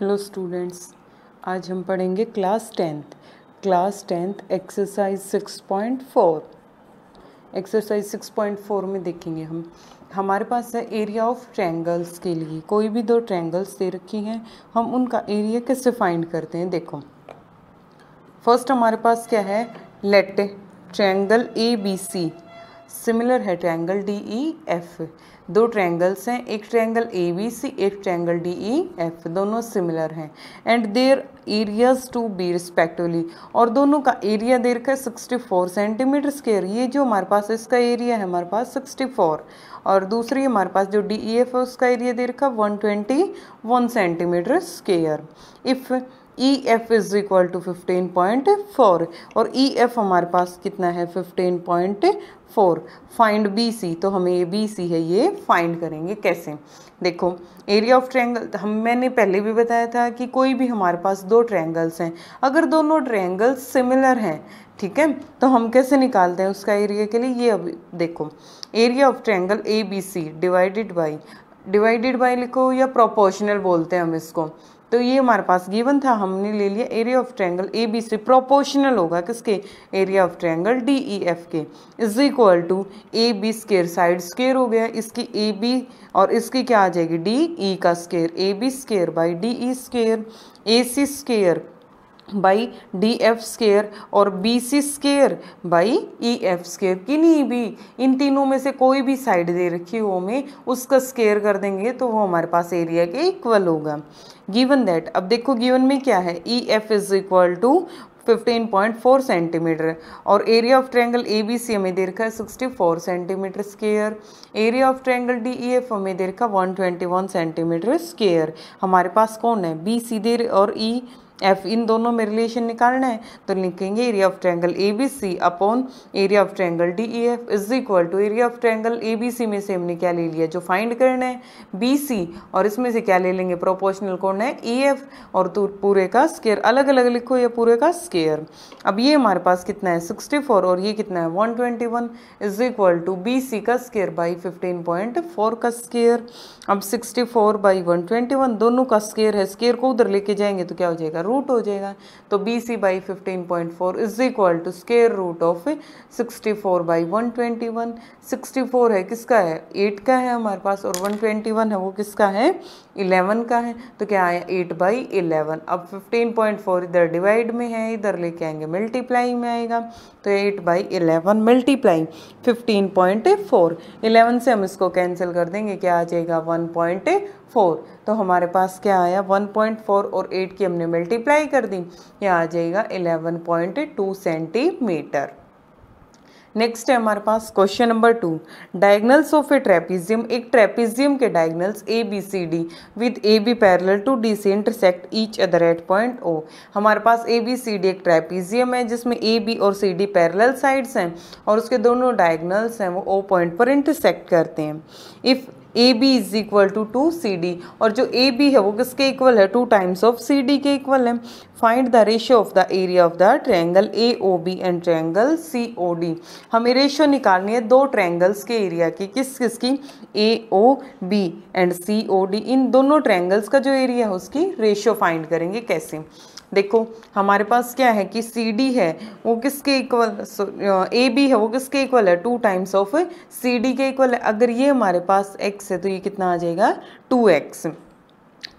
Hello students आज हम पढ़ेंगे class tenth class tenth exercise six point four exercise six point four में देखेंगे हम। हमारे पास है एरिया ऑफ़ ट्रैंगल्स के लिए। कोई भी दो ट्रैंगल्स दे रखी हैं, हम उनका एरिया कैसे फाइंड करते हैं, देखो। फ़र्स्ट हमारे पास क्या है? Let triangle A B C similar है ट्रायंगल डी ई एफ़। दो ट्रायंगल्स हैं, एक ट्रायंगल ए बी सी, एक ट्रायंगल डी ई एफ़। दोनों सिमिलर हैं। And their areas to be respectively और दोनों का एरिया दे रखा है सिक्सटी फोर सेंटीमीटर स्केयर ये जो हमारे पास इसका एरिया है, हमारे पास सिक्सटी फोर और दूसरी हमारे पास जो डी ई एफ़ है, उसका एरिया दे रखा है one twenty one centimetre square if E F is equal to fifteen point four और ई e एफ़ हमारे पास कितना है? Fifteen point four find B C तो हमें ये बी सी है, ये फाइंड करेंगे कैसे? देखो एरिया ऑफ़ ट्रैंगल हम, मैंने पहले भी बताया था कि कोई भी हमारे पास दो ट्रैंगल्स हैं। अगर दोनों ट्रायंगल्स सिमिलर हैं, ठीक है? तो हम कैसे निकालते हैं उसका एरिया के लिए? ये अभी देखो area of triangle A B C divided by divided by लिखो या प्रोपोर्शनल बोलते हैं हम इसको। तो ये हमारे पास गिवन था, हमने ले लिया area of triangle A B C proportional होगा किसके? Area of triangle D E F के। Is equal to A B square side square हो गया। इसकी ए बी और इसकी क्या आ जाएगी? डी ई e का square A B square by D E square A C square by D F square और B C square by E F square किन्हीं भी, इन तीनों में से कोई भी साइड दे रखी हो हमें, उसका स्केयर कर देंगे तो वो हमारे पास एरिया के इक्वल होगा। गिवन दैट अब देखो गिवन में क्या है? E F is equal to 15.4 centimetre और area of triangle A B C हमें दे रखा है 64 centimetre square area of triangle D E F हमें दे रखा 121 सेंटीमीटर स्केयर हमारे पास कौन है? बी सी दे और ई e एफ़ इन दोनों में रिलेशन निकालना है तो लिखेंगे area of triangle A B C upon area of triangle D E F is equal to area of triangle A B C में से हमने क्या ले लिया, जो फाइंड करना है बी सी और इसमें से क्या ले लेंगे प्रोपोर्शनल कौन है ई एफ़ और तो पूरे का स्केयर अलग अलग लिखो या पूरे का स्केयर अब ये हमारे पास कितना है सिक्सटी फोर और ये कितना है one twenty one is equal to B C का square by fifteen point four का स्केयर अब sixty four by one twenty one दोनों का स्केयर है स्केयर को उधर लेके जाएँगे तो क्या हो जाएगा रूट हो जाएगा तो B C by fifteen point four is equal to square root of sixty four by one twenty one sixty four है किसका है? एट का है हमारे पास, और वन ट्वेंटी वन है वो किसका है? इलेवन का है तो क्या आया? एट बाई इलेवन अब फिफ्टीन पॉइंट फोर इधर डिवाइड में है, इधर लेके आएँगे मल्टीप्लाई में आएगा तो eight by eleven multiply fifteen point four eleven से हम इसको कैंसिल कर देंगे, क्या आ जाएगा? One point four. तो हमारे पास क्या आया? वन पॉइंट फोर और एट की हमने मल्टीप्लाई कर दी। यह आ जाएगा eleven point two centimetre. Next है हमारे पास question number two. Diagonals of a trapezium एक ट्रेपिजियम के diagonals A B C D with A B parallel to D से intersect each other at point O हमारे पास ए बी सी डी एक trapezium है, जिसमें ए बी और C D parallel sides हैं और उसके दोनों डायगनल्स हैं, वो ओ पॉइंट पर इंटरसेक्ट करते हैं। If A B is equal to two C D और जो ए बी है, वो किसके इक्वल है? Two times of C D के इक्वल है. Find the ratio of the area of the triangle A O B and triangle C O D हमें ratio निकालनी है दो ट्रायंगल्स के एरिया की. किस किस की A O B and C O D इन दोनों ट्रायंगल्स का जो एरिया है, उसकी रेशियो फाइंड करेंगे कैसे? देखो, हमारे पास क्या है कि सी डी है, वो किसके इक्वल ए बी है, वो किसके इक्वल है? Two times of C D के इक्वल है। अगर ये हमारे पास एक्स है तो ये कितना आ जाएगा? टू एक्स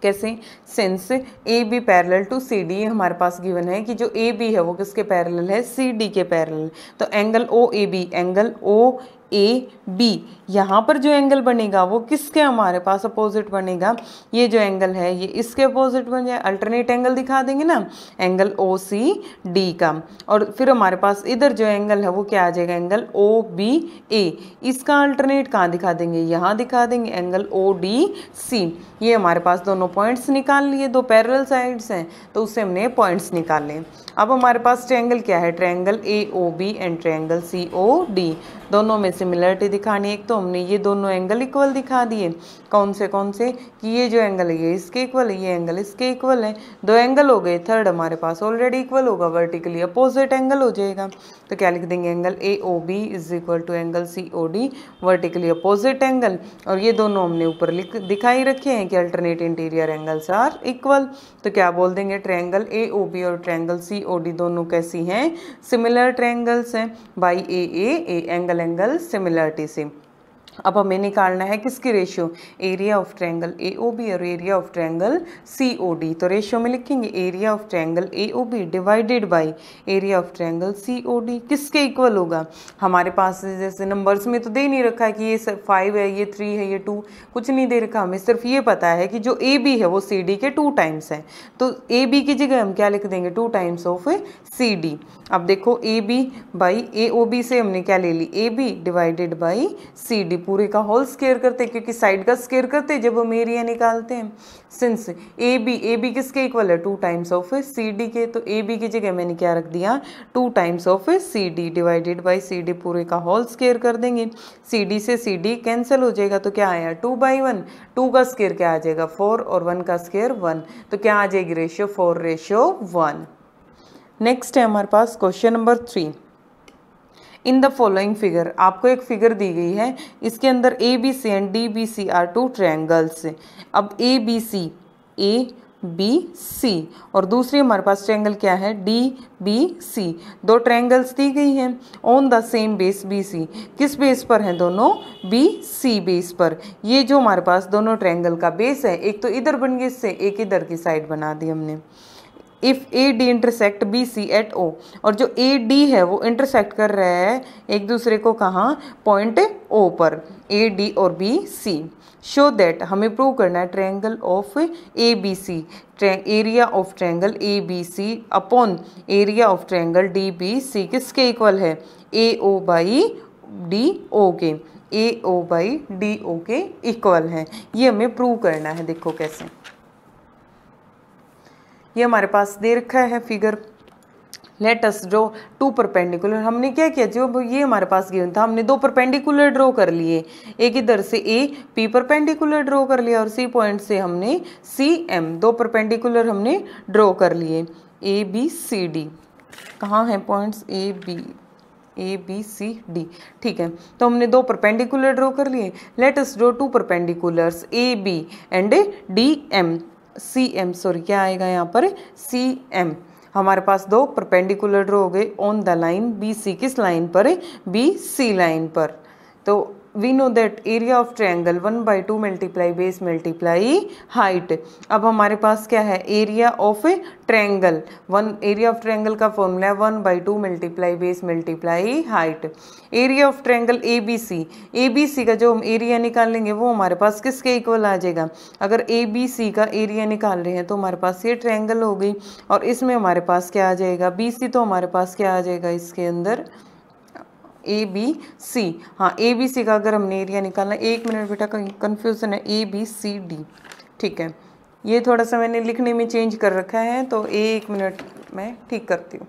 कैसे? Since A B parallel to C D हमारे पास गिवन है कि जो ए बी है, वो किसके पैरेलल है? सी डी के पैरेलल तो angle O A B angle O A B यहाँ पर जो एंगल बनेगा, वो किसके हमारे पास अपोजिट बनेगा? ये जो एंगल है, ये इसके अपोजिट बन जाए। अल्टरनेट एंगल दिखा देंगे ना? एंगल ओ सी डी का। और फिर हमारे पास इधर जो एंगल है, वो क्या आ जाएगा? एंगल ओ बी ए इसका अल्टरनेट कहाँ दिखा देंगे? यहाँ दिखा देंगे। एंगल ओ डी सी ये हमारे पास दोनों पॉइंट्स निकाल लिए। दो पैरल साइड्स हैं तो उससे हमने पॉइंट्स निकाल लिए। अब हमारे पास ट्रायंगल क्या है? Triangle A O B and triangle C O D दोनों में सिमिलरिटी दिखानी एक तो हमने ये दोनों एंगल इक्वल दिखा दिए। कौन से कौन से? कि ये जो एंगल है, ये इसके इक्वल है, ये एंगल इसके इक्वल है। दो एंगल हो गए। थर्ड हमारे पास ऑलरेडी इक्वल होगा। वर्टिकली अपोजिट एंगल हो जाएगा। तो क्या लिख देंगे? Angle A O B is equal to angle C O D vertically opposite angle और ये दोनों हमने ऊपर लिख, दिखाई रखे हैं कि alternate interior angles are equal तो क्या बोल देंगे? ट्रायंगल ए ओ बी और ट्रैंगल सी ओ डी दोनों कैसी हैं? सिमिलर ट्रैंगल्स हैं। By A A angle angle similarity से अब हमें निकालना है किसकी ratio area of triangle A O B और area of triangle C O D तो रेशियो में लिखेंगे area of triangle A O B divided by area of triangle C O D किसके इक्वल होगा? हमारे पास जैसे नंबर्स में तो दे नहीं रखा है कि ये फाइव है, ये थ्री है, ये टू कुछ नहीं दे रखा। हमें सिर्फ़ ये पता है कि जो ए बी है वो सी डी के टू टाइम्स है। तो ए बी की जगह हम क्या लिख देंगे? Two times of C D अब देखो A B by A O B से हमने क्या ले ली? A B divided by C D पूरे का होल स्केयर करते हैं क्योंकि साइड का स्केयर करते हैं जब हम एरिया निकालते हैं। Since A B A B किसके इक्वल है? Two times of C D के। तो ए बी की जगह मैंने क्या रख दिया? Two times of C D divided by C D पूरे का होल स्केयर कर देंगे। सी डी से सी डी कैंसिल हो जाएगा तो क्या आया? टू बाई वन टू का स्केयर क्या आ जाएगा? फोर और वन का स्केयर वन तो क्या आ जाएगी ratio four ratio one next है हमारे पास question number three in the following figure आपको एक फिगर दी गई है, इसके अंदर A B C and D B C are two triangles अब A B C A B C और दूसरी हमारे पास ट्रैंगल क्या है? डी बी सी दो ट्रैंगल्स दी गई हैं on the same base B C किस बेस पर हैं दोनों? बी सी बेस पर. ये जो हमारे पास दोनों ट्रैंगल का बेस है, एक तो इधर बन गई, इससे एक इधर की साइड बना दी हमने। If A D intersect B C at O और जो ए डी है, वो इंटरसेक्ट कर रहा है एक दूसरे को कहाँ? पॉइंट ओ पर. ए डी और बी सी शो दैट हमें प्रूव करना है triangle of A B C area of triangle A B C upon area of triangle D B C किसके इक्वल है? ए ओ बाई डी ओ के. A O by D O के equal है. ये हमें प्रूव करना है, देखो कैसे. ये हमारे पास दे रखा है figure. Let's draw two perpendicular हमने क्या किया? जो ये हमारे पास गिवन था, हमने दो परपेंडिकुलर ड्रॉ कर लिए। एक इधर से ए पी परपेंडिकुलर ड्रॉ कर लिया, और सी पॉइंट से हमने सी एम दो परपेंडिकुलर हमने ड्रॉ कर लिए। ए बी सी डी कहाँ हैं points A B A B C D ठीक है तो हमने दो परपेंडिकुलर ड्रॉ कर लिए। Let's draw two perpendiculars A B and D M C M sorry क्या आएगा यहाँ पर? सी एम हमारे पास दो परपेंडिकुलर रो हो गए. On the line B C किस लाइन पर बी सी लाइन पर. तो we know that area of triangle one by two multiply base multiply height अब हमारे पास क्या है? Area of triangle one area of triangle का फॉर्मूला है one by two multiply base multiply height area of triangle A B C A B C का जो हम एरिया निकालेंगे वो हमारे पास किसके इक्वल आ जाएगा? अगर ए बी सी का एरिया निकाल रहे हैं तो हमारे पास ये ट्रायंगल हो गई और इसमें हमारे पास क्या आ जाएगा? बी सी तो हमारे पास क्या आ जाएगा इसके अंदर? ए बी सी हाँ ए बी सी का अगर हमने एरिया निकालना, एक मिनट बेटा कन्फ्यूज़न है। ए बी सी डी ठीक है। ये थोड़ा सा मैंने लिखने में चेंज कर रखा है तो एक मिनट मैं ठीक करती हूँ।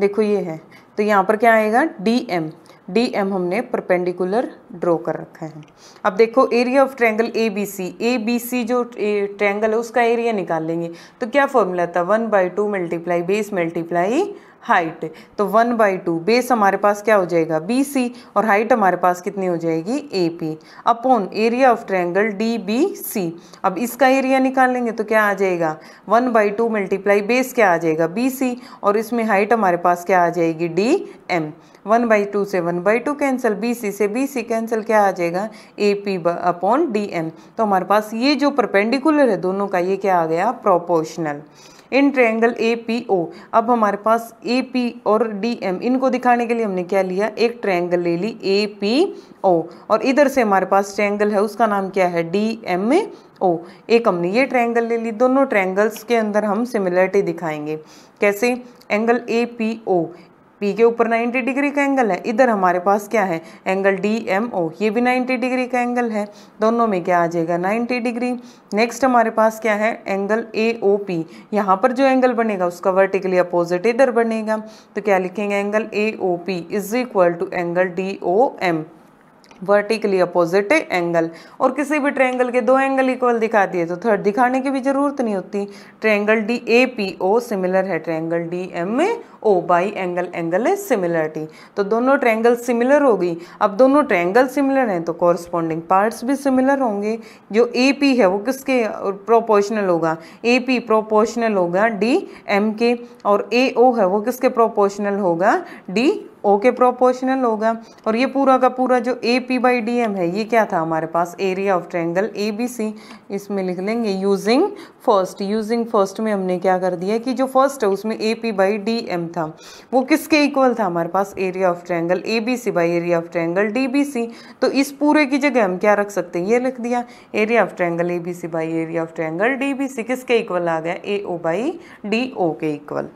देखो, ये है। तो यहाँ पर क्या आएगा? डी एम डी एम हमने परपेंडिकुलर ड्रॉ कर रखा है। अब देखो area of triangle A B C A B C जो ट्रैंगल है, उसका एरिया निकाल लेंगे। तो क्या फॉर्मूला था? One by two multiply base multiply height तो वन बाई टू बेस हमारे पास क्या हो जाएगा? बी सी और हाइट हमारे पास कितनी हो जाएगी? A P upon area of triangle D B C अब इसका एरिया निकाल लेंगे तो क्या आ जाएगा? One by two multiply base क्या आ जाएगा? बी सी और इसमें हाइट हमारे पास क्या आ जाएगी? D M one by two से one by two cancel B C से बी सी कैंसिल क्या आ जाएगा? A P upon D M तो हमारे पास ये जो परपेंडिकुलर है, दोनों का ये क्या आ गया? Proportional in triangle A P O अब हमारे पास ए पी और डी एम इनको दिखाने के लिए हमने क्या लिया? एक ट्रायंगल ले ली ए पी ओ और इधर से हमारे पास ट्रायंगल है, उसका नाम क्या है? डी एम ओ एक हमने ये ट्रायंगल ले ली, दोनों ट्रायंगल्स के अंदर हम सिमिलरिटी दिखाएँगे। कैसे? Angle A P O P के ऊपर 90 डिग्री का एंगल है, इधर हमारे पास क्या है? एंगल डी एम ओ ये भी 90 डिग्री का एंगल है। दोनों में क्या आ जाएगा? 90 डिग्री नेक्स्ट हमारे पास क्या है? एंगल ए ओ पी यहाँ पर जो एंगल बनेगा, उसका वर्टिकली अपोजिट इधर बनेगा। तो क्या लिखेंगे? Angle A O P is equal to angle D O M vertically opposite angle और किसी भी ट्रायंगल के दो एंगल इक्वल दिखा दिए तो थर्ड दिखाने की भी ज़रूरत नहीं होती। Triangle D A P O similar है। Triangle D M A O by angle angle है सिमिलरिटी तो दोनों ट्रायंगल सिमिलर होगी। अब दोनों ट्रायंगल सिमिलर हैं तो कॉरस्पॉन्डिंग पार्ट्स भी सिमिलर होंगे। जो ए पी है, वो किसके प्रोपोर्शनल होगा? ए पी प्रोपोर्शनल होगा डी एम के और ए ओ है, वो किसके प्रोपोर्शनल होगा? डी ओ के प्रोपोर्शनल होगा और ये पूरा का पूरा जो A P by D M है, ये क्या था हमारे पास? Area of triangle A B C इसमें लिख लेंगे। यूजिंग फ़र्स्ट यूजिंग फ़र्स्ट में हमने क्या कर दिया कि जो फ़र्स्ट है, उसमें A P by D M था। वो किसके इक्वल था हमारे पास? Area of triangle A B C by area of triangle D B C तो इस पूरे की जगह हम क्या रख सकते हैं? ये लिख दिया। Area of triangle A B C by area of triangle D B C किसके इक्वल आ गया? ए ओ बाई डी ओ के इक्वल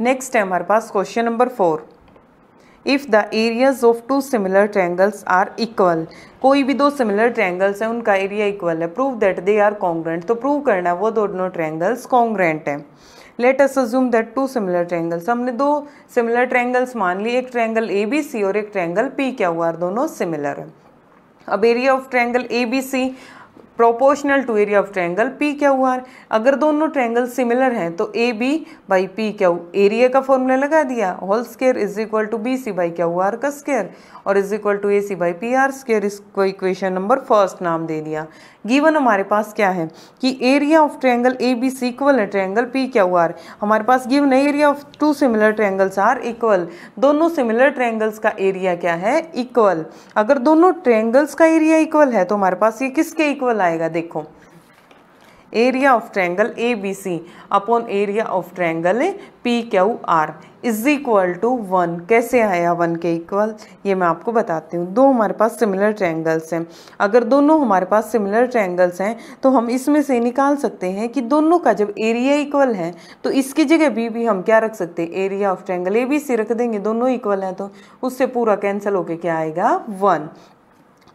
नेक्स्ट है हमारे पास question number four if the areas of two similar triangles are equal कोई भी दो similar triangles हैं, उनका एरिया इक्वल है। Prove that they are congruent तो प्रूव करना है, वो दोनों ट्रैंगल्स कॉन्ग्रेंट हैं। Let us assume that two similar triangles हमने दो सिमिलर ट्रैंगल्स मान ली एक ट्रैंगल ए बी सी और एक ट्रैंगल पी क्या हुआ? दोनों सिमिलर है। अब area of triangle A B C proportional to area of triangle P Q हुआ? अगर दोनों ट्रायंगल सिमिलर हैं तो A B by P Q area का फॉर्मूला लगा दिया। Whole square is equal to B C by क्या हुआ? आर का स्केयर और is equal to A C by P R square इसको इक्वेशन नंबर फ़र्स्ट नाम दे दिया। गिवन हमारे पास क्या है? कि area of triangle A B C equal है ट्रायंगल पी क्या हुआ? हमारे पास गिवन है area of two similar triangles are equal दोनों सिमिलर ट्रायंगल्स का एरिया क्या है? इक्वल अगर दोनों ट्रायंगल्स का एरिया इक्वल है तो हमारे पास ये किसके इक्वल आएगा देखो। Area of triangle A B C upon area of triangle P Q R is equal to one कैसे आया वन के इक्वल ये मैं आपको बताती हूँ। दो हमारे पास सिमिलर ट्रायंगल्स हैं। अगर दोनों हमारे पास सिमिलर ट्रायंगल्स हैं तो हम इसमें से निकाल सकते हैं कि दोनों का जब एरिया इक्वल है तो इसकी जगह भी भी हम क्या रख सकते हैं? Area of triangle A B C रख देंगे, दोनों इक्वल हैं तो उससे पूरा कैंसिल होके क्या आएगा? वन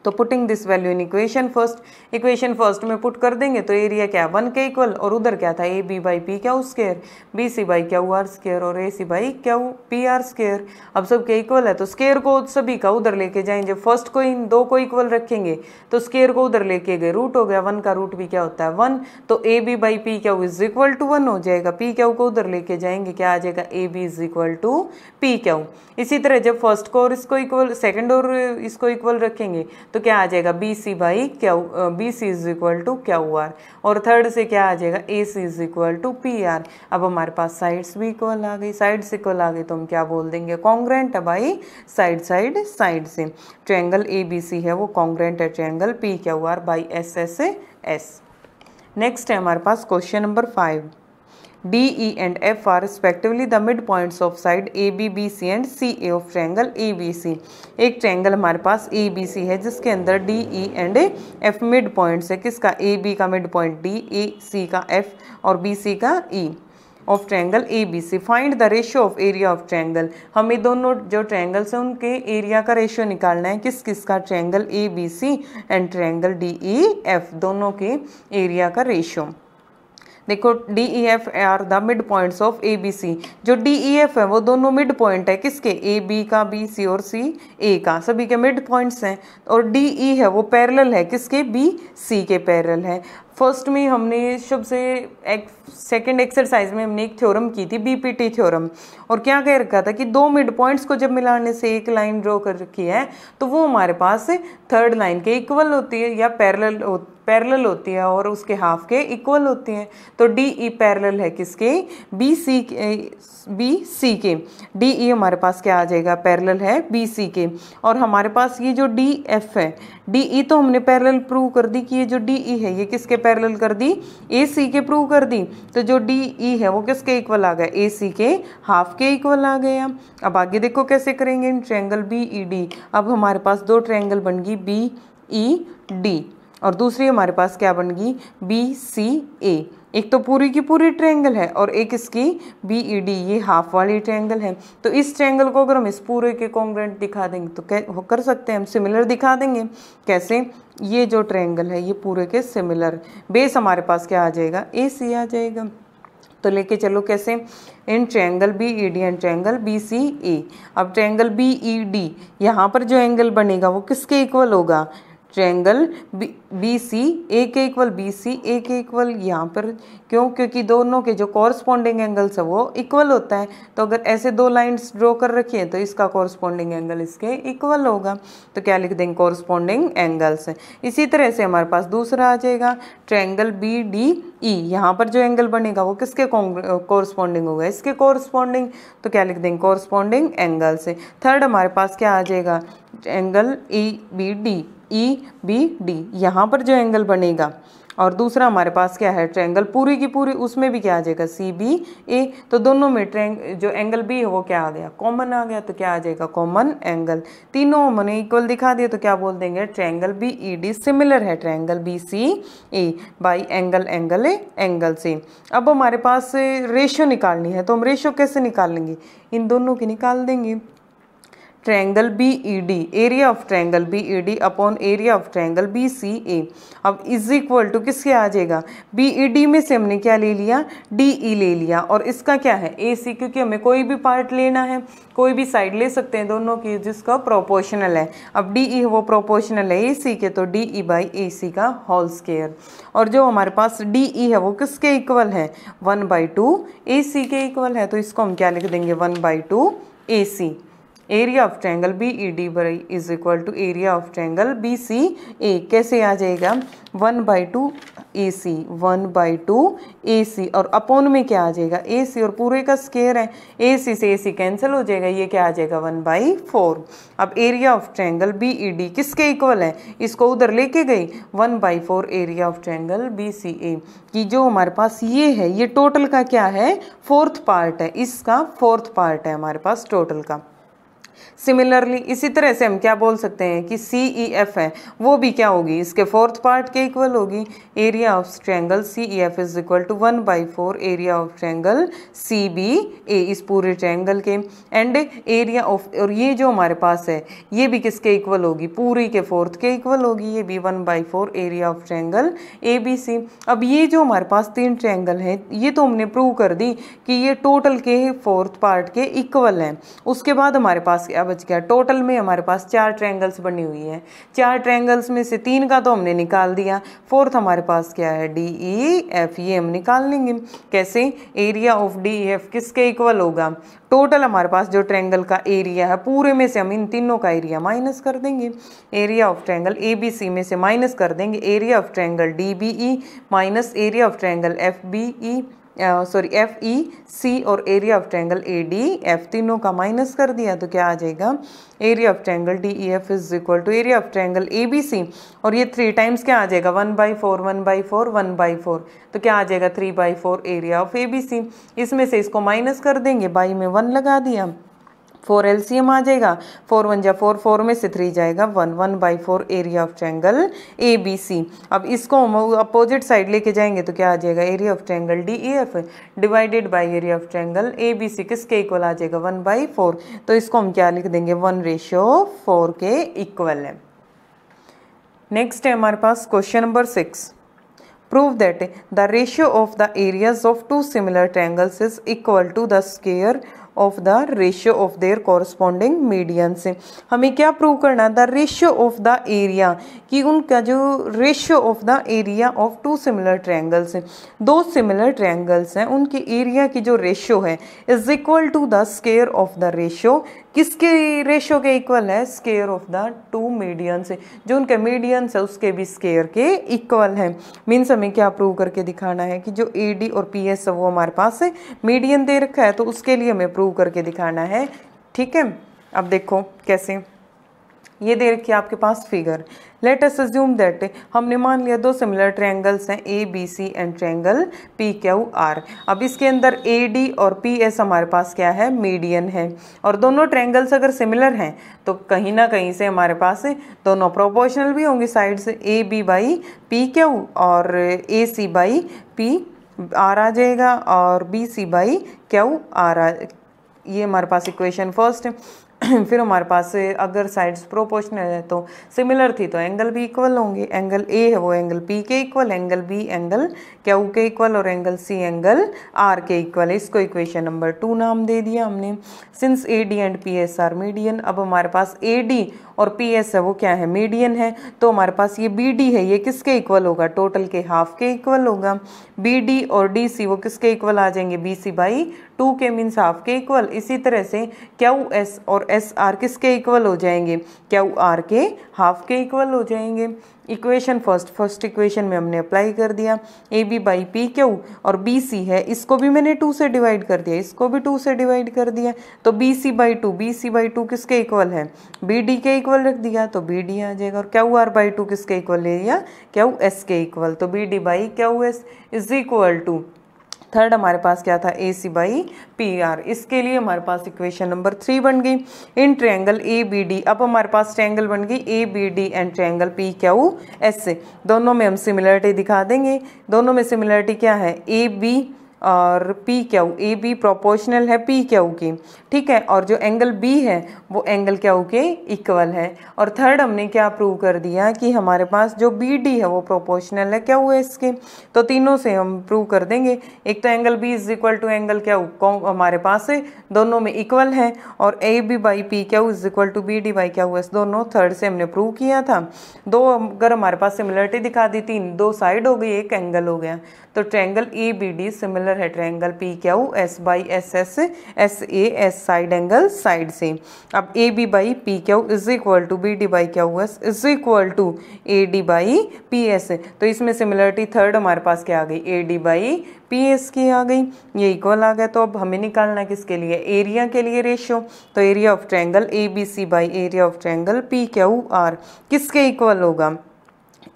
तो putting this value in equation first equation first में पुट कर देंगे तो एरिया क्या वन के इक्वल और उधर क्या था? A B by P Q square B C by Q R square और ए सी बाई क्या पी आर स्केयर अब सब क्या इक्वल है तो स्केयर को सभी का उधर लेके जाएँगे फ़र्स्ट को इन दो को इक्वल रखेंगे तो स्केयर को उधर लेके गए। रूट हो गया वन का रूट भी क्या होता है? वन तो A B by P Q is equal to one हो जाएगा। पी क्या को उधर लेके जाएँगे, क्या आ जाएगा? A B is equal to P Q इसी तरह जब फ़र्स्ट को और इसको इक्वल सेकेंड और इसको इक्वल रखेंगे तो क्या आ जाएगा? बी सी बाई क्या B C is equal to Q R और थर्ड से क्या आ जाएगा? A C is equal to P R अब हमारे पास साइड्स भी इक्वल आ गई। साइड्स इक्वल आ गई तो हम क्या बोल देंगे? कॉन्ग्रेंट है भाई साइड साइड साइड से। ट्रैंगल ए बी सी है वो। कॉन्ग्रेंट है triangle P Q R by S S S next है हमारे पास question number five D, E and F are respectively the B, C and C A of triangle A, B, C. एक triangle हमारे पास A, B, C है जिसके अंदर D, E and F mid points है। किसका? B का mid point D, A, C का F और B, C का E of triangle A B C find the ratio of area of triangle हमें दोनों जो ट्रायंगल्स हैं उनके एरिया का रेशियो निकालना है। किस किस का triangle A B C and triangle D E F दोनों के एरिया का रेशियो देखो D E F are the mid points of A B C जो डी ई एफ़ है, वो दोनों मिड पॉइंट है किसके? ए बी का बी सी और सी ए का। सभी के मिड पॉइंट्स हैं। और डी ई है, वो पैरल है किसके? बी सी के पैरल है। फ़र्स्ट में हमने शुभ से एक सेकेंड एक्सरसाइज में हमने एक थ्योरम की थी बीपीटी थ्योरम और क्या कह रखा था कि दो मिड पॉइंट्स को जब मिलाने से एक लाइन ड्रॉ कर रखी है तो वो हमारे पास थर्ड लाइन के इक्वल होती है या पैरेलल पैरेलल होती है और उसके हाफ़ के इक्वल होती हैं। तो डी ई पैरेलल है किसके? बी सी बी सी के। डी ई हमारे पास क्या आ जाएगा? पैरेलल है बी सी के। और हमारे पास ये जो डी एफ़ है डी ई तो हमने पैरेलल प्रूव कर दी कि ये जो डी ई है, ये किसके पैरेलल कर दी ए सी के प्रूव कर दी तो जो डी ई e है, वो किसके इक्वल आ गया ए सी के हाफ़ के इक्वल आ गया अब आगे देखो कैसे करेंगे ट्रैंगल बी ई डी अब हमारे पास दो ट्रैंगल बन गई बी ई डी और दूसरी हमारे पास क्या बन गई? बी सी ए एक तो पूरी की पूरी ट्रेंगल है और एक इसकी बी ई डी ये हाफ़ वाली ट्रायंगल है। तो इस ट्रायंगल को अगर हम इस पूरे के कॉन्ग्रेंट दिखा देंगे तो कै कर सकते हैं, हम सिमिलर दिखा देंगे। कैसे? ये जो ट्रायंगल है, ये पूरे के सिमिलर बेस हमारे पास क्या आ जाएगा? ए सी आ जाएगा। तो लेके चलो कैसे? In triangle B E D and triangle B C A अब ट्रायंगल बी ई डी यहाँ पर जो एंगल बनेगा, वो किसके इक्वल होगा? ट्रायंगल बी सी ए के इक्वल बी सी ए के इक्वल यहाँ पर क्यों? क्योंकि दोनों के जो कॉरस्पॉन्डिंग एंगल्स है वो इक्वल होता है। तो अगर ऐसे दो लाइंस ड्रॉ कर रखी है तो इसका कॉरस्पॉन्डिंग एंगल इसके इक्वल होगा। तो क्या लिख देंगे? कॉरस्पॉन्डिंग एंगल्स इसी तरह से हमारे पास दूसरा आ जाएगा। ट्रायंगल बी डी ई यहाँ पर जो एंगल बनेगा वो किसके कॉरस्पॉन्डिंग होगा? इसके कॉरस्पॉन्डिंग तो क्या लिख देंगे? कॉरस्पॉन्डिंग एंगल्स थर्ड हमारे पास क्या आ जाएगा? Angle E B D E B D यहाँ पर जो एंगल बनेगा। और दूसरा हमारे पास क्या है? ट्रैंगल पूरी की पूरी उसमें भी क्या आ जाएगा? सी बी ए तो दोनों में ट्रैंग जो एंगल बी है वो क्या आ गया? कॉमन आ गया तो क्या आ जाएगा? कॉमन एंगल तीनों मैंने इक्वल दिखा दिया तो क्या बोल देंगे? Triangle B E D similar है। Triangle B C A by angle angle A angle से अब हमारे पास रेशियो निकालनी है तो हम रेशियो कैसे निकालेंगे? इन दोनों की निकाल देंगे। Triangle B E D area of triangle B E D upon area of triangle B C A अब इज़ इक्वल टू किसके आ जाएगा? बी ई डी में से हमने क्या ले लिया? डी ई ले लिया। और इसका क्या है? ए सी क्योंकि हमें कोई भी पार्ट लेना है, कोई भी साइड ले सकते हैं दोनों की, जिसका प्रोपोर्शनल है। अब डी ई वो प्रोपोर्शनल है ए सी के तो D E by A C का होल स्केयर और जो हमारे पास डी ई है, वो किसके इक्वल है? One by two A C के इक्वल है तो इसको हम क्या लिख देंगे? One by two A C area of triangle B E D by is equal to area of triangle B C A कैसे आ जाएगा? One by two A C one by two A C और upon में क्या आ जाएगा? A C और पूरे का स्केयर है। ए सी से ए सी कैंसिल हो जाएगा। ये क्या आ जाएगा? वन बाई फोर अब area of triangle B E D किसके इक्वल है? इसको उधर लेके गई one by four area of triangle B C A कि जो हमारे पास ये है, ये टोटल का क्या है? फोर्थ पार्ट है। इसका फोर्थ पार्ट है हमारे पास टोटल का। सिमिलरली इसी तरह से हम क्या बोल सकते हैं कि सी ई एफ़ है, वो भी क्या होगी? इसके फोर्थ पार्ट के इक्वल होगी। Area of triangle C E F is equal to one by four area of triangle C B A इस पूरे ट्रैंगल के। एंड एरिया ऑफ़ और ये जो हमारे पास है, ये भी किसके इक्वल होगी? पूरी के फोर्थ के इक्वल होगी। ये भी one by four area of triangle A B C अब ये जो हमारे पास तीन ट्रैंगल हैं, ये तो हमने प्रूव कर दी कि ये टोटल के फोर्थ पार्ट के इक्वल हैं। उसके बाद हमारे पास क्या बच गया। टोटल में हमारे पास चार ट्रायंगल्स बनी हुई है। चार ट्रायंगल्स में से तीन का तो हमने निकाल दिया। फोर्थ हमारे पास क्या है? डी ई एफ़ ये हम निकाल लेंगे। कैसे? एरिया ऑफ़ डी एफ़ किसके इक्वल होगा? टोटल हमारे पास जो ट्रैंगल का एरिया है, पूरे में से हम इन तीनों का एरिया माइनस कर देंगे। Area of triangle A B C में से माइनस कर देंगे। Area of triangle D B E minus area of triangle F B E sorry F E C और area of triangle A D F तीनों का minus कर दिया तो क्या आ जाएगा? Area of triangle D E F is equal to area of triangle A B C और ये थ्री टाइम्स क्या आ जाएगा? One by four one by four one by four तो क्या आ जाएगा? Three by four area of A B C इसमें से इसको माइनस कर देंगे। बाई में वन लगा दिया। फोर एलसीएम आ जाएगा, फोर वन जा फोर फोर में से थ्री जाएगा one one by four area of triangle A B C अब इसको हम अपोजिट साइड लेके जाएँगे तो क्या आ जाएगा? Area of triangle D E F divided by area of triangle A B C किसके इक्वल आ जाएगा? वन बाई फोर तो इसको हम क्या लिख देंगे? वन रेशियो फोर के इक्वल है। नेक्स्ट है हमारे पास question number six prove that the ratio of the areas of two similar triangles is equal to the square of the ratio of their corresponding median से। हमें क्या prove करना है? The ratio of the area कि उनका जो ratio of the area of two similar triangles हैं। दो सिमिलर ट्रायंगल्स हैं, उनके एरिया की जो रेशियो है is equal to the square of the ratio किसके रेशियो के इक्वल है? Square of the two median से जो उनके मीडियंस है, उसके भी स्केयर के इक्वल है। मीन्स हमें क्या प्रूव करके दिखाना है कि जो ए डी और पी एस है, वो हमारे पास है। मीडियन दे रखा है तो उसके लिए हमें प्रूव करके दिखाना है। ठीक है? अब देखो कैसे। ये दे रखी है आपके पास figure let us assume that हमने मान लिया दो सिमिलर ट्रायंगल्स हैं A B C and triangle P Q R अब इसके अंदर ए डी और पी एस हमारे पास क्या है? मीडियन है। और दोनों ट्रायंगल्स अगर सिमिलर हैं तो कहीं ना कहीं से हमारे पास दोनों प्रोपोर्शनल भी होंगे साइड से A B by P Q और A C by P R आ जाएगा और B C by Q R आ ये हमारे पास इक्वेशन फ़र्स्ट है। फिर हमारे पास अगर साइड्स प्रोपोर्शनल है तो सिमिलर थी तो एंगल भी इक्वल होंगे। एंगल ए है वो एंगल पी के equal angle B angle Q के इक्वल और एंगल सी एंगल आर के इक्वल इसको इक्वेशन नंबर टू नाम दे दिया हमने। Since A D and P S are median अब हमारे पास ए डी और पी एस है, वो क्या है? मीडियन है तो हमारे पास ये बी डी है, ये किसके इक्वल होगा? टोटल के हाफ़ के इक्वल होगा। बी डी और डी सी वो किसके इक्वल आ जाएँगे? बी सी बाई टू के मीन्स हाफ़ के इक्वल इसी तरह से क्यू एस और एस आर किसके इक्वल हो जाएँगे? क्यू आर के हाफ़ के इक्वल हो जाएँगे। इक्वेशन फ़र्स्ट फ़र्स्ट इक्वेशन में हमने अप्लाई कर दिया। A B by P Q? और बी सी है। इसको भी मैंने टू से डिवाइड कर दिया। इसको भी टू से डिवाइड कर दिया। तो B C by two B C by two किसके इक्वल है? बी डी के इक्वल रख दिया तो बी डी आ जाएगा। और क्यू आर बाई टू किसके इक्वल ले लिया? क्यू एस के इक्वल तो B D by Q S is equal to third हमारे पास क्या था? A C by P R इसके लिए हमारे पास इक्वेशन नंबर थ्री बन गई। In triangle A B D अब हमारे पास ट्रायंगल बन गई। A B D and triangle P Q S से। दोनों में हम सिमिलरिटी दिखा देंगे। दोनों में सिमिलरिटी क्या है? ए बी और P Q A B proportional है पी क्यू के? ठीक है, और जो एंगल बी है, वो एंगल क्यू के? इक्वल है। और थर्ड हमने क्या प्रूव कर दिया कि हमारे पास जो बी डी है, वो प्रोपोर्शनल है। क्या हुआ इसके? तो तीनों से हम प्रूव कर देंगे। एक तो angle B is equal to angle क्या हमारे पास है? दोनों में इक्वल है। और A B by P Q is equal to B D by क्या हुआ? दोनों थर्ड से हमने प्रूव किया था। दो अगर हमारे पास सिमिलरिटी दिखा दी, तीन, दो साइड हो गई, एक एंगल हो गया। तो triangle A B D similar है triangle P Q S by S S S A S side angle side से। अब A B by P Q is equal to B D by Q S is equal to A D by P S तो इसमें similarity third हमारे पास क्या आ गई? A D by P S की आ गई। ये इक्वल आ गया तो अब हमें निकालना किसके लिए? एरिया के लिए रेशियो तो area of triangle A B C by area of triangle P क्या क्यू आर किसके इक्वल होगा?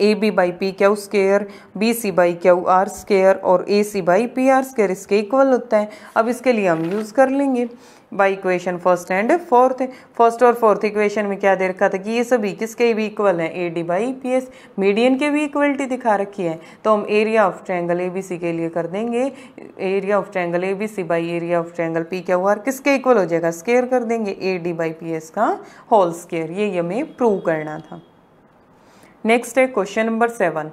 A, B by P Q square B C by Q R square और A C by P R square इसके equal होता है। अब इसके लिए हम यूज़ कर लेंगे। By equation first and fourth first और फोर्थ इक्वेशन में क्या दे रखा था कि ये सभी किसके भी इक्वल हैं? A D by P S median के भी इक्वलिटी दिखा रखी है। तो हम area of triangle A B C के लिए कर देंगे। Area of triangle A B C by area of triangle P Q R किसके इक्वल हो जाएगा? स्केयर कर देंगे। A D by P S का होल स्केयर ये हमें प्रूव करना था। नेक्स्ट है question number seven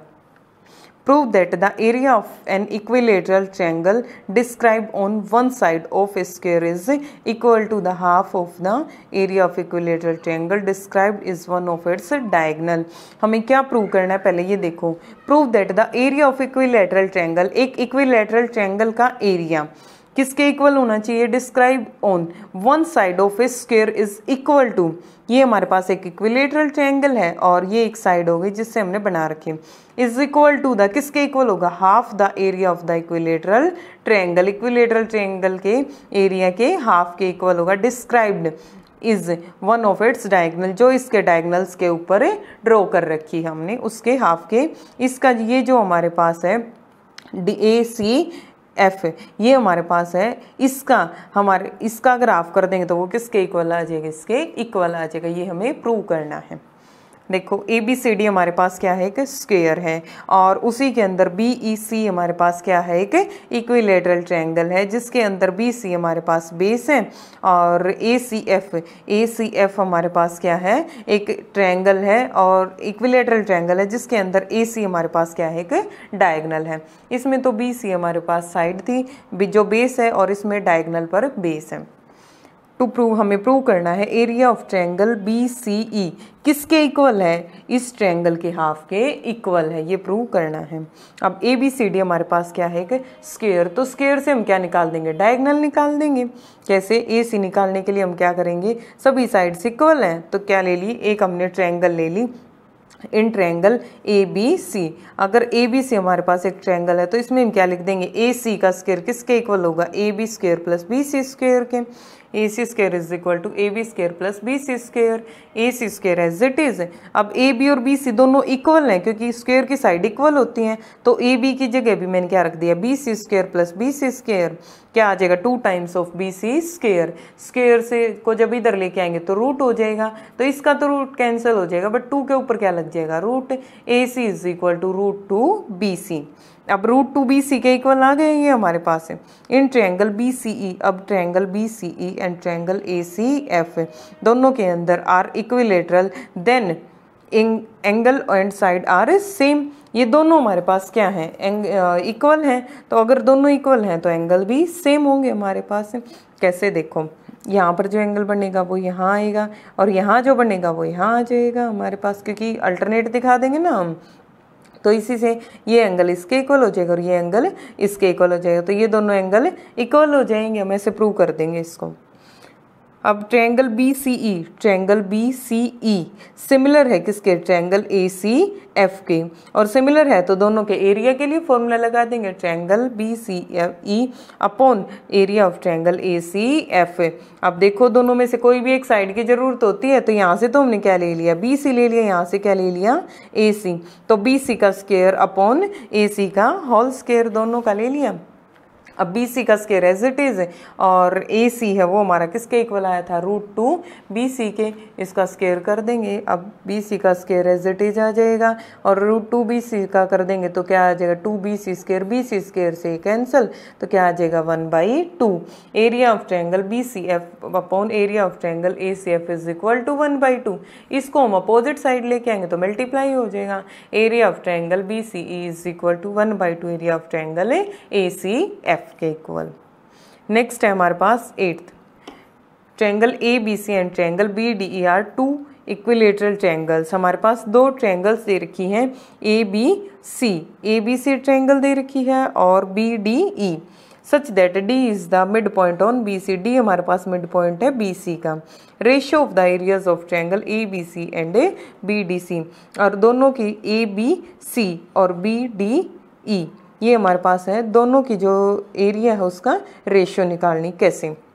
prove that the area of an equilateral triangle describe on one side of square is equal to the half of the area of equilateral triangle describe is one of its diagonal हमें क्या prove करना है? पहले ये देखो. Prove that the area of equilateral triangle एक equilateral triangle का area किसके इक्वल होना चाहिए? Describe on one side of a square is equal to ये हमारे पास एक इक्विलेटरल ट्रायंगल है और ये एक साइड हो गई जिससे हमने बना रखी इज़ इक्वल टू द किसके इक्वल होगा? Half the area of the equilateral triangle equilateral triangle के एरिया के हाफ़ के इक्वल होगा। Described is one of its diagonal जो इसके डायगनल्स के ऊपर ड्रॉ कर रखी है हमने, उसके हाफ़ के। इसका ये जो हमारे पास है डी ए सी एफ़ ये हमारे पास है। इसका हमारे, इसका अगर आप कर देंगे तो वो किसके इक्वल आ जाएगा? इसके इक्वल आ जाएगा। ये हमें प्रूव करना है। देखो ए बी सी डी हमारे पास क्या है? एक स्क्वेयर है और उसी के अंदर बी ई सी हमारे पास क्या है? एक इक्विलेटरल ट्रायंगल है, जिसके अंदर बी सी हमारे पास बेस है और A C F A C F हमारे पास क्या है? एक ट्रायंगल है और इक्विलेटरल ट्रायंगल है, जिसके अंदर ए सी हमारे पास क्या है? एक डायगनल है। इसमें तो बी सी हमारे पास साइड थी, जो बेस है और इसमें डायगनल पर बेस है। टू प्रूव हमें प्रूव करना है area of triangle B C E किसके इक्वल है? इस ट्रैंगल के हाफ़ के इक्वल है, ये प्रूव करना है। अब ए बी सी डी हमारे पास क्या है? कि स्केयर तो स्केयर से हम क्या निकाल देंगे? डायगनल निकाल देंगे। कैसे? ए सी निकालने के लिए हम क्या करेंगे? सभी साइड्स इक्वल हैं तो क्या ले ली? एक हमने ट्रैंगल ले ली। इन ट्रैंगल ए बी सी अगर ए बी सी हमारे पास एक ट्रैंगल है तो इसमें हम क्या लिख देंगे? ए सी का स्केयर किसके इक्वल होगा? A B square plus B C square के। A C square is equal to A B square plus B C square A C square as it is अब ए बी और B सी दोनों equal हैं, क्योंकि square की side equal होती हैं तो ए बी की जगह भी मैंने क्या रख दिया? B C square plus B C square क्या आ जाएगा? Two times of B C square square से को जब इधर लेके आएँगे तो रूट हो जाएगा। तो इसका तो रूट कैंसिल हो जाएगा बट टू के ऊपर क्या लग जाएगा? Root A C is equal to root two B C अब रूट टू बी सी के इक्वल आ गए, ये हमारे पास है। इन ट्रायंगल बी सी ई अब triangle B C E and triangle A C F दोनों के अंदर are equilateral then angle and side are same ये दोनों हमारे पास क्या है? इक्वल हैं। तो अगर दोनों इक्वल हैं तो एंगल भी सेम होंगे हमारे पास। कैसे देखो? यहाँ पर जो एंगल बनेगा, वो यहाँ आएगा। और यहाँ जो बनेगा, वो यहाँ आ जाएगा हमारे पास, क्योंकि अल्टरनेट दिखा देंगे ना हम। तो इसी से ये एंगल इसके इक्वल हो जाएगा और ये एंगल इसके इक्वल हो जाएगा। तो ये दोनों एंगल इक्वल हो जाएँगे, हम ऐसे प्रूव कर देंगे इसको। अब triangle B C E triangle B C E similar है किसके? ट्रैंगल ए सी एफ़ के. और सिमिलर है तो दोनों के एरिया के लिए फॉर्मूला लगा देंगे. Triangle B C F E upon area of triangle A C F अब देखो दोनों में से कोई भी एक साइड की ज़रूरत होती है तो यहाँ से तो हमने क्या ले लिया? बी सी ले लिया. यहाँ से क्या ले लिया? ए सी तो बी सी का स्केयर अपॉन ए सी का होल स्केयर दोनों का ले लिया. अब बी सी का स्केयर एज इट इज़ और ए सी है, वो हमारा किसके इक्वल आया था? रूट टू बी सी के इसका स्केयर कर देंगे। अब बी सी का स्केयर एज इट इज़ आ जाएगा, और रूट टू बी सी का कर देंगे तो क्या आ जाएगा? Two B C square B C square से कैंसिल तो क्या आ जाएगा? One by two area of triangle B C F upon area of triangle A C F is equal to one by two इसको हम अपोजिट साइड लेके आएँगे तो मल्टीप्लाई हो जाएगा। Area of triangle B C is equal to one by two area of triangle A C F के equal next है हमारे पास eighth triangle A B C and triangle B D E are two equilateral triangles हमारे पास दो triangles दे रखी हैं A B C A B C triangle दे रखी है और B D E such that D is the mid point on B C D हमारे पास मिड पॉइंट है बी सी का. Ratio of the areas of triangle A B C and A B D C और दोनों की ए B C और B D ई ये हमारे पास है। दोनों की जो एरिया है उसका रेशियो निकालनी कैसे?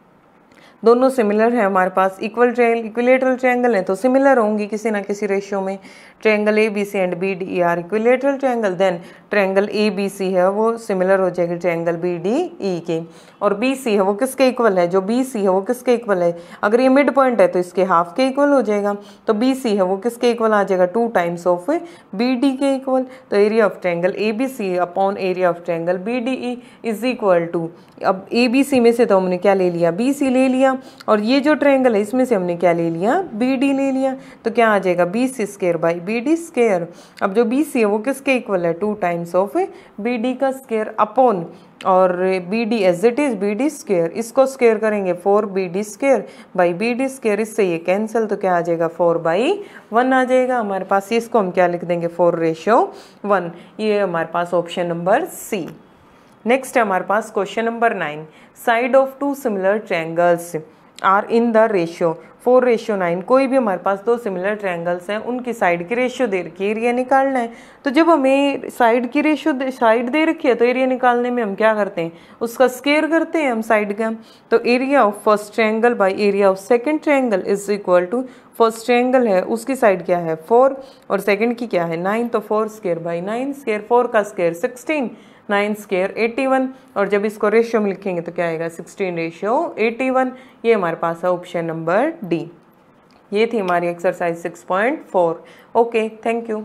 दोनों सिमिलर है, हमारे पास इक्वल ट्रेंगल इक्विलेटरल ट्रायंगल है तो सिमिलर होंगी किसी ना किसी रेशियो में। Triangle A B C and B D are equilateral triangle then triangle A B C है, वो सिमिलर हो जाएगी ट्रायंगल बी डी ई के। और बी सी है, वो किसके इक्वल है? जो बी सी है, वो किसके इक्वल है? अगर ये मिड पॉइंट है तो इसके हाफ़ के इक्वल हो जाएगा। तो बी सी है, वो किसके इक्वल आ जाएगा? Two times of B D के इक्वल तो area of triangle A B C upon area of triangle B D E is equal to अब ए बी सी में से तो हमने क्या ले लिया? बी सी ले लिया। और ये जो ट्रायंगल है, इसमें से हमने क्या ले लिया? बी डी ले लिया। तो क्या आ जाएगा? B C square by B D square अब जो बी सी है, वो किसके इक्वल है? Two times of B D का स्केयर अपॉन और B D as it is B D square इसको स्केयर करेंगे four B D square by B D square इससे ये कैंसिल तो क्या आ जाएगा? फोर बाई वन आ जाएगा। हमारे पास इसको हम क्या लिख देंगे? फोर रेशियो वन ये हमारे पास ऑप्शन नंबर सी नेक्स्ट है हमारे पास question number nine side of two similar triangles are in the ratio four ratio nine कोई भी हमारे पास दो सिमिलर ट्रायंगल्स हैं, उनकी साइड की रेशियो दे रखी है एरिया निकालना है। तो जब हमें साइड की रेशियो साइड दे रखी है तो एरिया निकालने में हम क्या करते हैं? उसका स्केयर करते हैं हम साइड का। तो area of first triangle by area of second triangle is equal to first triangle है, उसकी साइड क्या है? फोर और सेकेंड की क्या है? नाइन तो four square by nine square four का square sixteen nine square eighty one और जब इसको रेशियो में लिखेंगे तो क्या आएगा? सिक्सटीन रेशियो एटी वन ये हमारे पास है ऑप्शन नंबर डी ये थी हमारी exercise six point four okay thank you